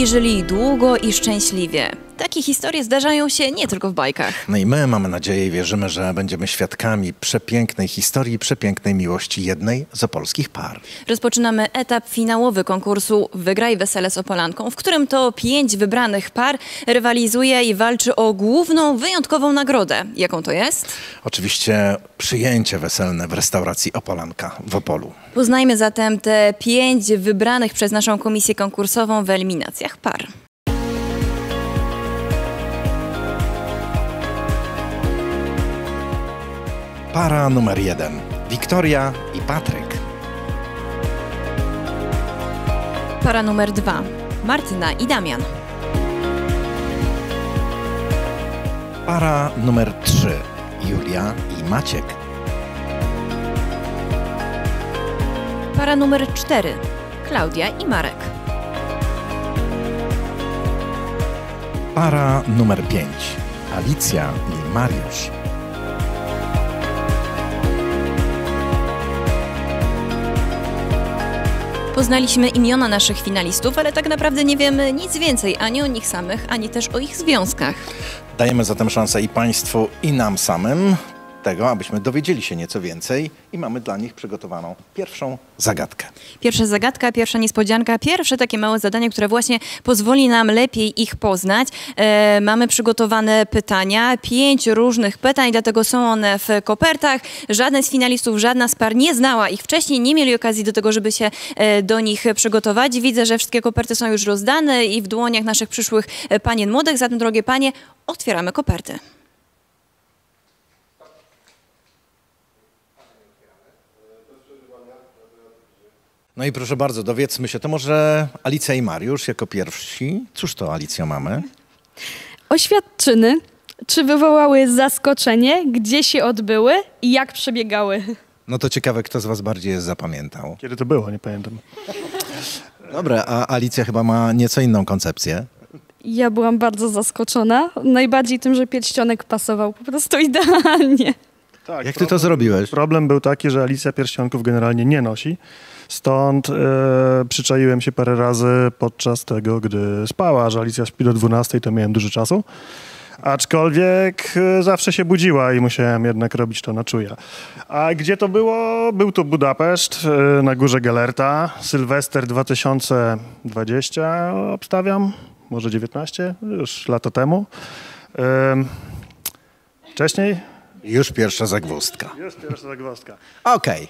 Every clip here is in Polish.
I żyli długo i szczęśliwie. Takie historie zdarzają się nie tylko w bajkach. No i my mamy nadzieję i wierzymy, że będziemy świadkami przepięknej historii, przepięknej miłości jednej z opolskich par. Rozpoczynamy etap finałowy konkursu Wygraj Wesele z Opolanką, w którym to pięć wybranych par rywalizuje i walczy o główną, wyjątkową nagrodę. Jaką to jest? Oczywiście przyjęcie weselne w restauracji Opolanka w Opolu. Poznajmy zatem te pięć wybranych przez naszą komisję konkursową w eliminacjach par. Para numer jeden. Wiktoria i Patryk. Para numer dwa. Martyna i Damian. Para numer trzy. Julia i Maciek. Para numer cztery. Klaudia i Marek. Para numer pięć. Alicja i Mariusz. Poznaliśmy imiona naszych finalistów, ale tak naprawdę nie wiemy nic więcej ani o nich samych, ani też o ich związkach. Dajemy zatem szansę i Państwu, i nam samym tego, abyśmy dowiedzieli się nieco więcej i mamy dla nich przygotowaną pierwszą zagadkę. Pierwsza zagadka, pierwsza niespodzianka, pierwsze takie małe zadanie, które właśnie pozwoli nam lepiej ich poznać. E, mamy przygotowane pytania, pięć różnych pytań, dlatego są one w kopertach. Żaden z finalistów, żadna z par nie znała ich wcześniej, nie mieli okazji do tego, żeby się e, do nich przygotować. Widzę, że wszystkie koperty są już rozdane i w dłoniach naszych przyszłych e, panien młodych. Zatem, drogie panie, otwieramy koperty. No i proszę bardzo, dowiedzmy się, to może Alicja i Mariusz jako pierwsi. Cóż to Alicja mamy? Oświadczyny, czy wywołały zaskoczenie, gdzie się odbyły i jak przebiegały? No to ciekawe, kto z was bardziej je zapamiętał. Kiedy to było, nie pamiętam. Dobra, a Alicja chyba ma nieco inną koncepcję. Ja byłam bardzo zaskoczona, najbardziej tym, że pierścionek pasował po prostu idealnie. Tak, Jak ty to zrobiłeś? Problem był taki, że Alicja pierścionków generalnie nie nosi. Stąd e, przyczaiłem się parę razy podczas tego, gdy spała, że Alicja śpi do 12, to miałem dużo czasu. Aczkolwiek e, zawsze się budziła i musiałem jednak robić to na czuja. A gdzie to było? Był to Budapeszt, e, na górze Galerta, Sylwester 2020 obstawiam, może 19, już lata temu. Wcześniej? Już pierwsza zagwozdka. Jest pierwsza zagwozdka. Okej,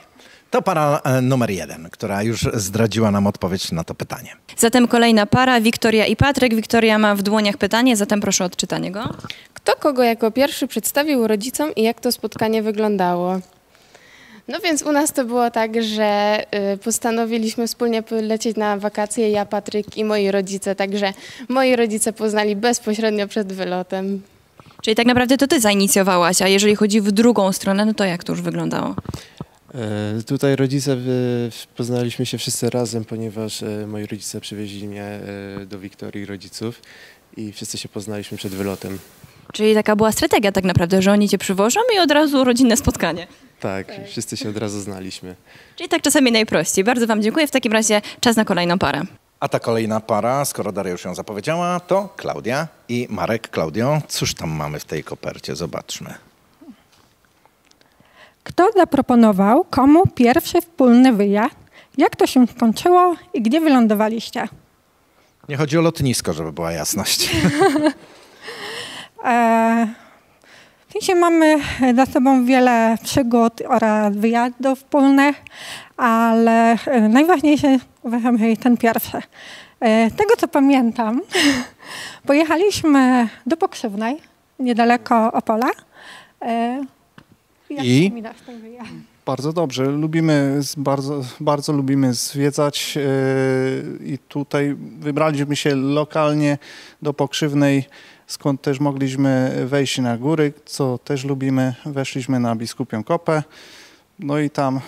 to para e, numer jeden, która już zdradziła nam odpowiedź na to pytanie. Zatem kolejna para, Wiktoria i Patryk. Wiktoria ma w dłoniach pytanie, zatem proszę o odczytanie go. Kto kogo jako pierwszy przedstawił rodzicom i jak to spotkanie wyglądało? No więc u nas to było tak, że y, postanowiliśmy wspólnie lecieć na wakacje, ja, Patryk i moi rodzice, także moi rodzice poznali bezpośrednio przed wylotem. Czyli tak naprawdę to ty zainicjowałaś, a jeżeli chodzi w drugą stronę, no to jak to już wyglądało? E, Tutaj rodzice, poznaliśmy się wszyscy razem, ponieważ e, moi rodzice przywieźli mnie e, do Wiktorii rodziców i wszyscy się poznaliśmy przed wylotem. Czyli taka była strategia tak naprawdę, że oni cię przywożą i od razu rodzinne spotkanie. Tak, wszyscy się od razu znaliśmy. Czyli tak czasami najprościej. Bardzo wam dziękuję. W takim razie czas na kolejną parę. A ta kolejna para, skoro Daria już ją zapowiedziała, to Klaudia i Marek. Klaudio, cóż tam mamy w tej kopercie? Zobaczmy. Kto zaproponował komu pierwszy wspólny wyjazd? Jak to się skończyło i gdzie wylądowaliście? Nie chodzi o lotnisko, żeby była jasność. E, w sensie mamy za sobą wiele przygód oraz wyjazdów wspólnych, ale e, najważniejszy uważam, że jest ten pierwszy. E, tego co pamiętam, pojechaliśmy do Pokrzywnej, niedaleko Opola. E, I? Bardzo dobrze. Lubimy, bardzo, bardzo lubimy zwiedzać yy, i tutaj wybraliśmy się lokalnie do Pokrzywnej, skąd też mogliśmy wejść na góry, co też lubimy. Weszliśmy na Biskupią Kopę. No i tam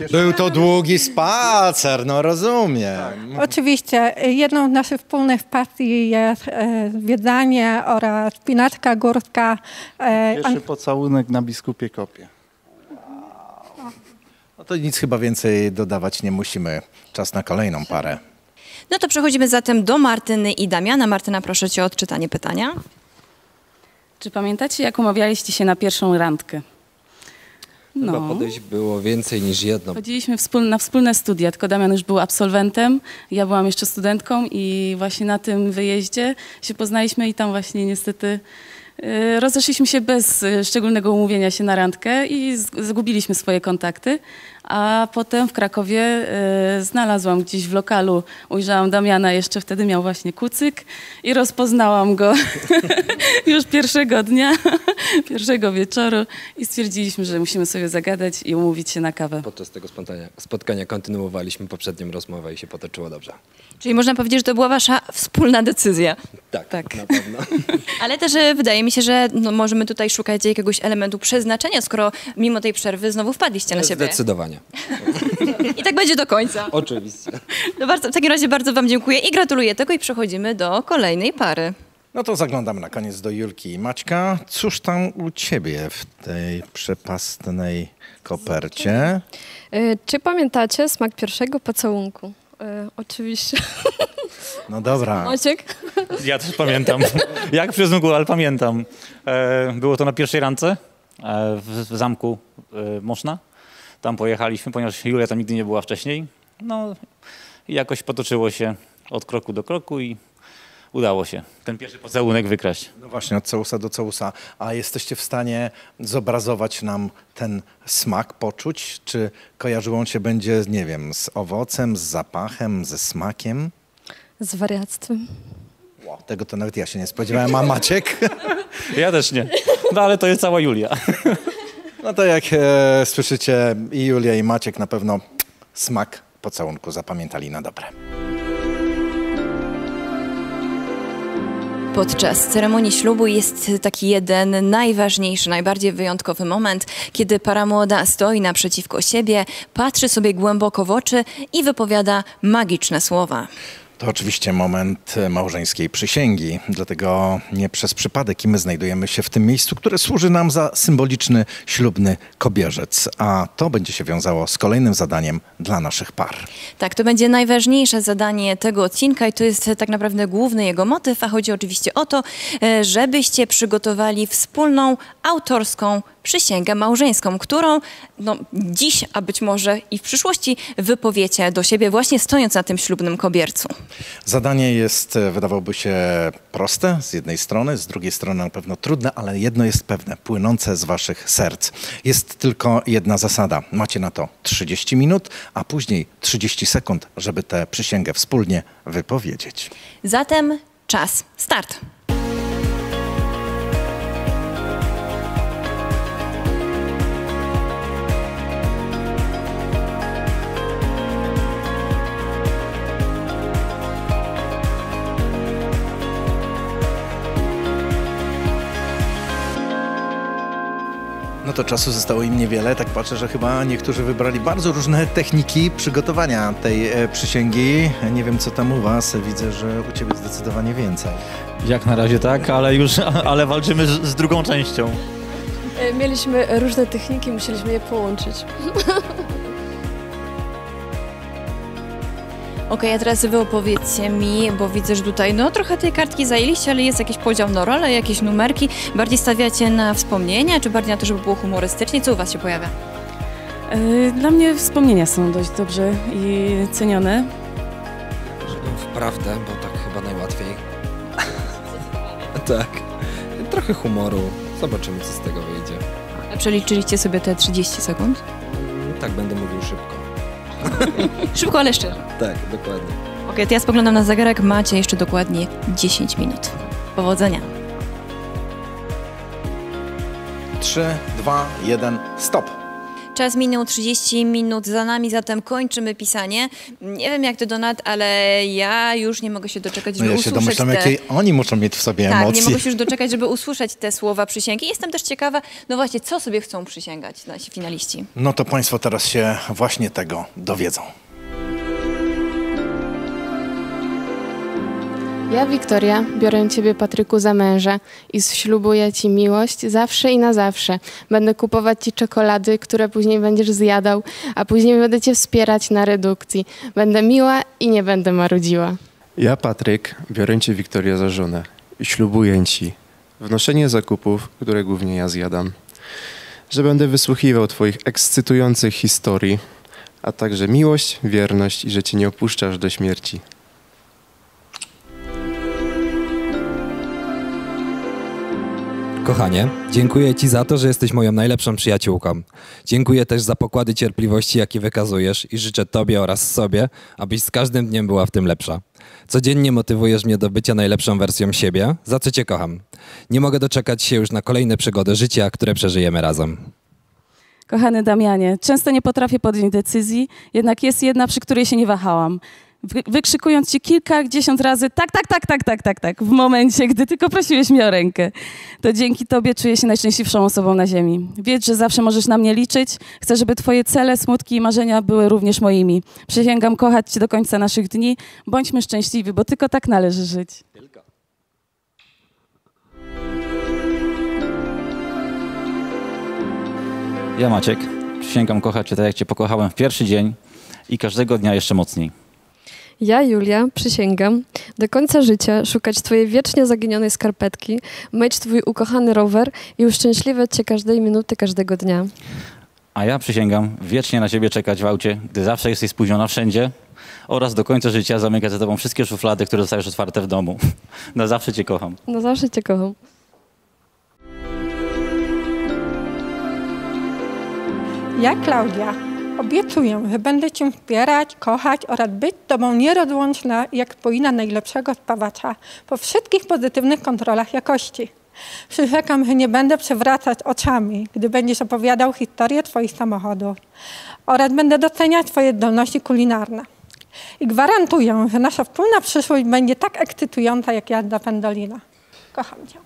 yy, Był to długi spacer, no rozumiem. Oczywiście. y, Jedną z naszych wspólnych pasji jest e, zwiedzanie oraz spinaczka górska. E, pierwszy pocałunek na Biskupie Kopie. No to nic chyba więcej dodawać nie musimy. Czas na kolejną parę. No to przechodzimy zatem do Martyny i Damiana. Martyna, proszę cię o odczytanie pytania. Czy pamiętacie, jak umawialiście się na pierwszą randkę? Chyba No. podejść było więcej niż jedno. Chodziliśmy wspól- na wspólne studia, tylko Damian już był absolwentem, ja byłam jeszcze studentką i właśnie na tym wyjeździe się poznaliśmy i tam właśnie niestety rozeszliśmy się bez y, szczególnego umówienia się na randkę i zgubiliśmy swoje kontakty, a potem w Krakowie y, znalazłam gdzieś w lokalu, ujrzałam Damiana, jeszcze wtedy miał właśnie kucyk i rozpoznałam go już pierwszego dnia, pierwszego wieczoru i stwierdziliśmy, że musimy sobie zagadać i umówić się na kawę. Podczas tego spotkania, spotkania kontynuowaliśmy poprzednią rozmowę i się potoczyło dobrze. Czyli można powiedzieć, że to była wasza wspólna decyzja. Tak, Tak. na pewno. Ale też e, wydaje mi się, że no, możemy tutaj szukać jakiegoś elementu przeznaczenia, skoro mimo tej przerwy znowu wpadliście na siebie. Zdecydowanie. I tak będzie do końca. Oczywiście. No bardzo, w takim razie bardzo wam dziękuję i gratuluję tego i przechodzimy do kolejnej pary. No to zaglądamy na koniec do Julki i Maćka. Cóż tam u ciebie w tej przepastnej kopercie? Y, Czy pamiętacie smak pierwszego pocałunku? Y, Oczywiście. No dobra. Maciek? Ja też pamiętam. Jak przez mgłę, ale pamiętam. E, było to na pierwszej randce e, w, zamku e, Moszna. Tam pojechaliśmy, ponieważ Julia tam nigdy nie była wcześniej. No i jakoś potoczyło się od kroku do kroku i udało się ten pierwszy pocałunek wykraść. No właśnie, od całusa do całusa. A jesteście w stanie zobrazować nam ten smak, poczuć? Czy kojarzyło on się będzie, nie wiem, z owocem, z zapachem, ze smakiem? Z wariactwem. Wow, tego to nawet ja się nie spodziewałem. A Maciek? Ja też nie. No ale to jest cała Julia. No to jak e, słyszycie, i Julia, i Maciek na pewno smak pocałunku zapamiętali na dobre. Podczas ceremonii ślubu jest taki jeden najważniejszy, najbardziej wyjątkowy moment, kiedy para młoda stoi naprzeciwko siebie, patrzy sobie głęboko w oczy i wypowiada magiczne słowa. To oczywiście moment e, małżeńskiej przysięgi, dlatego nie przez przypadek i my znajdujemy się w tym miejscu, które służy nam za symboliczny ślubny kobierzec, a to będzie się wiązało z kolejnym zadaniem dla naszych par. Tak, to będzie najważniejsze zadanie tego odcinka i to jest tak naprawdę główny jego motyw, a chodzi oczywiście o to, e, żebyście przygotowali wspólną, autorską przysięgę małżeńską, którą no, dziś, a być może i w przyszłości wypowiecie do siebie właśnie stojąc na tym ślubnym kobiercu. Zadanie jest, e, wydawałoby się, proste z jednej strony, z drugiej strony na pewno trudne, ale jedno jest pewne, płynące z waszych serc. Jest tylko jedna zasada. Macie na to 30 minut, a później 30 sekund, żeby tę przysięgę wspólnie wypowiedzieć. Zatem czas, start. No to czasu zostało im niewiele. Tak patrzę, że chyba niektórzy wybrali bardzo różne techniki przygotowania tej e, przysięgi. Nie wiem, co tam u was. Widzę, że u ciebie zdecydowanie więcej. Jak na razie tak, ale już ale walczymy z, z drugą częścią. Y, Mieliśmy różne techniki, musieliśmy je połączyć. Okej, a teraz wy opowiedzcie mi, bo widzę, że tutaj no trochę tej kartki zajęliście, ale jest jakiś podział na role, jakieś numerki. Bardziej stawiacie na wspomnienia, czy bardziej na to, żeby było humorystycznie? Co u was się pojawia? Y, Dla mnie wspomnienia są dość dobrze i cenione. Poszedłem w prawdę, bo tak chyba najłatwiej. tak. Trochę humoru. Zobaczymy, co z tego wyjdzie. A Przeliczyliście sobie te 30 sekund? Tak, będę mówił szybko. Szybko, ale szczerze. Tak, dokładnie. Okej, to ja spoglądam na zegarek, macie jeszcze dokładnie 10 minut. Powodzenia. 3, 2, 1, stop. Czas minął 30 minut za nami, zatem kończymy pisanie. Nie wiem jak ty, Donat, ale ja już nie mogę się doczekać, No żeby ja się usłyszeć domyślam, te... jakie oni muszą mieć w sobie Tak, emocje. nie mogę się już doczekać, żeby usłyszeć te słowa przysięgi. Jestem też ciekawa, no właśnie, co sobie chcą przysięgać nasi finaliści. No to Państwo teraz się właśnie tego dowiedzą. Ja, Wiktoria, biorę Ciebie, Patryku, za męża i ślubuję Ci miłość zawsze i na zawsze. Będę kupować Ci czekolady, które później będziesz zjadał, a później będę Cię wspierać na redukcji. Będę miła i nie będę marudziła. Ja, Patryk, biorę Cię, Wiktoria, za żonę i ślubuję Ci wnoszenie zakupów, które głównie ja zjadam, że będę wysłuchiwał Twoich ekscytujących historii, a także miłość, wierność i że Cię nie opuszczasz do śmierci. Kochanie, dziękuję Ci za to, że jesteś moją najlepszą przyjaciółką. Dziękuję też za pokłady cierpliwości, jakie wykazujesz i życzę Tobie oraz sobie, abyś z każdym dniem była w tym lepsza. Codziennie motywujesz mnie do bycia najlepszą wersją siebie, za co Cię kocham. Nie mogę doczekać się już na kolejne przygody życia, które przeżyjemy razem. Kochany Damianie, często nie potrafię podjąć decyzji, jednak jest jedna, przy której się nie wahałam. Wy- Wykrzykując ci kilkadziesiąt razy tak, tak, tak, tak, tak, tak, tak, w momencie, gdy tylko prosiłeś mnie o rękę. To dzięki tobie czuję się najszczęśliwszą osobą na ziemi. Wiedz, że zawsze możesz na mnie liczyć. Chcę, żeby twoje cele, smutki i marzenia były również moimi. Przysięgam kochać cię do końca naszych dni. Bądźmy szczęśliwi, bo tylko tak należy żyć. Ja Maciek, przysięgam kochać Cię tak, jak Cię pokochałem w pierwszy dzień i każdego dnia jeszcze mocniej. Ja, Julia, przysięgam do końca życia szukać Twojej wiecznie zaginionej skarpetki, myć Twój ukochany rower i uszczęśliwiać Cię każdej minuty, każdego dnia. A ja przysięgam wiecznie na Ciebie czekać w aucie, gdy zawsze jesteś spóźniona wszędzie oraz do końca życia zamykać za Tobą wszystkie szuflady, które zostajesz otwarte w domu. Na zawsze Cię kocham. No zawsze Cię kocham. Ja, Klaudia, obiecuję, że będę Cię wspierać, kochać oraz być Tobą nierozłączna jak spójna najlepszego spawacza po wszystkich pozytywnych kontrolach jakości. Przyrzekam, że nie będę przewracać oczami, gdy będziesz opowiadał historię Twoich samochodów oraz będę doceniać Twoje zdolności kulinarne. I gwarantuję, że nasza wspólna przyszłość będzie tak ekscytująca jak jazda pendolina. Kocham Cię.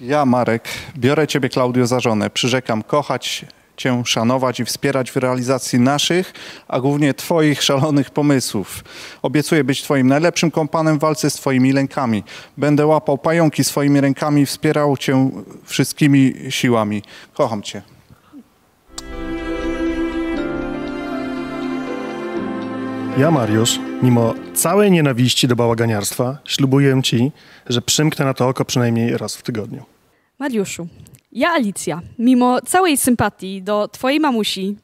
Ja, Marek, biorę Ciebie, Klaudio, za żonę. Przyrzekam kochać Cię, szanować i wspierać w realizacji naszych, a głównie Twoich szalonych pomysłów. Obiecuję być Twoim najlepszym kompanem w walce z Twoimi lękami. Będę łapał pająki swoimi rękami i wspierał Cię wszystkimi siłami. Kocham Cię. Ja, Mariusz, mimo całej nienawiści do bałaganiarstwa, ślubuję Ci, że przymknę na to oko przynajmniej raz w tygodniu. Mariuszu, ja Alicja, mimo całej sympatii do twojej mamusi,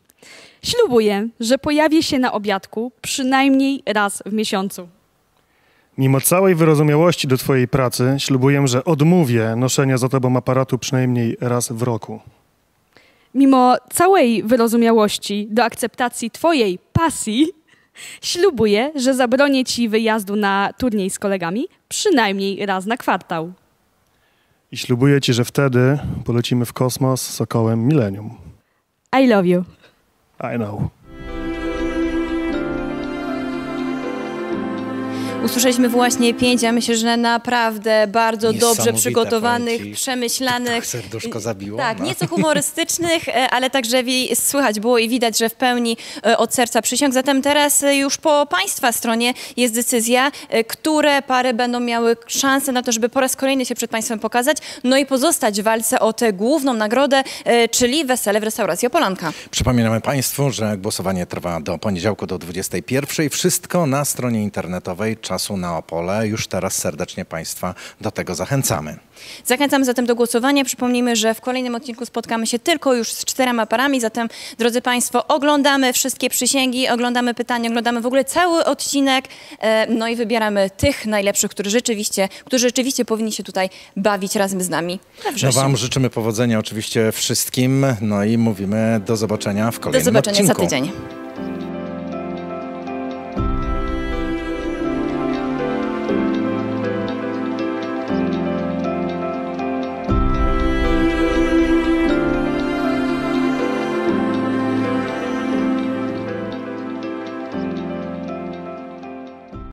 ślubuję, że pojawię się na obiadku przynajmniej raz w miesiącu. Mimo całej wyrozumiałości do Twojej pracy, ślubuję, że odmówię noszenia za Tobą aparatu przynajmniej raz w roku. Mimo całej wyrozumiałości do akceptacji twojej pasji, ślubuję, że zabronię ci wyjazdu na turniej z kolegami przynajmniej raz na kwartał. I ślubuję Ci, że wtedy polecimy w kosmos z sokołem Millennium. I love you. I know. Usłyszeliśmy właśnie pięć, ja myślę, że naprawdę bardzo dobrze przygotowanych, przemyślanych. Tak serduszko zabiło. Tak, no. nieco humorystycznych, e, ale także słychać było i widać, że w pełni e, od serca przysiąg. Zatem teraz e, już po Państwa stronie jest decyzja, które pary będą miały szansę na to, żeby po raz kolejny się przed Państwem pokazać, no i pozostać w walce o tę główną nagrodę, czyli wesele w restauracji Opolanka. Przypominamy Państwu, że głosowanie trwa do poniedziałku do 21. Wszystko na stronie internetowej Czasu na Opole. Już teraz serdecznie Państwa do tego zachęcamy. Zachęcamy zatem do głosowania. Przypomnijmy, że w kolejnym odcinku spotkamy się tylko już z czterema parami. Zatem, drodzy Państwo, oglądamy wszystkie przysięgi, oglądamy pytania, oglądamy w ogóle cały odcinek, e, no i wybieramy tych najlepszych, którzy rzeczywiście, którzy rzeczywiście powinni się tutaj bawić razem z nami. No. Wam życzymy powodzenia oczywiście wszystkim. No i mówimy do zobaczenia w Do kolejnym zobaczenia za odcinku. tydzień.